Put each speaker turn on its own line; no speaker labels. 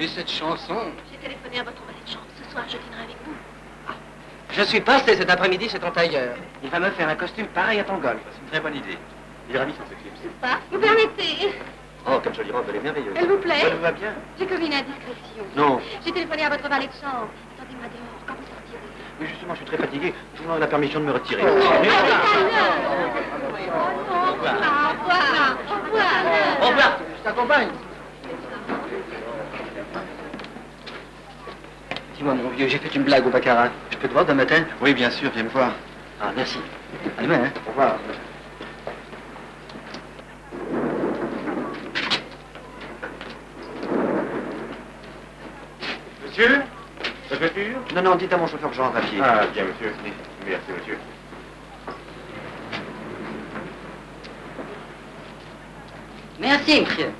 Et cette chanson
J'ai téléphoné à votre valet de chambre. Ce soir, je dînerai avec vous.
Je suis passé cet après-midi chez ton tailleur.
Il va me faire un costume pareil à ton golf.
C'est une très bonne idée. Il est ravi sur ce clip.
N'est-ce pas? Vous permettez?
Oh, comme jolie robe, elle est merveilleuse.
Elle vous plaît?
Elle vous va bien?
J'ai commis une indiscrétion.
Non.
J'ai téléphoné à votre valet de chambre. Attendez-moi dehors. Quand vous sortirez?
Oui, justement, je suis très fatigué. Je vous demande la permission de me retirer.
Oh, non, Au revoir. Au revoir.
Au revoir, je t'accompagne. Dis-moi, mon vieux, j'ai fait une blague au baccarat. Je peux te voir demain matin
Oui, bien sûr, viens me voir.
Ah, merci. À demain, hein.
Au revoir. Monsieur La voiture
Non, non, dites à mon chauffeur que je rentre à pied.
Ah, bien, monsieur. Merci, monsieur.
Merci, monsieur.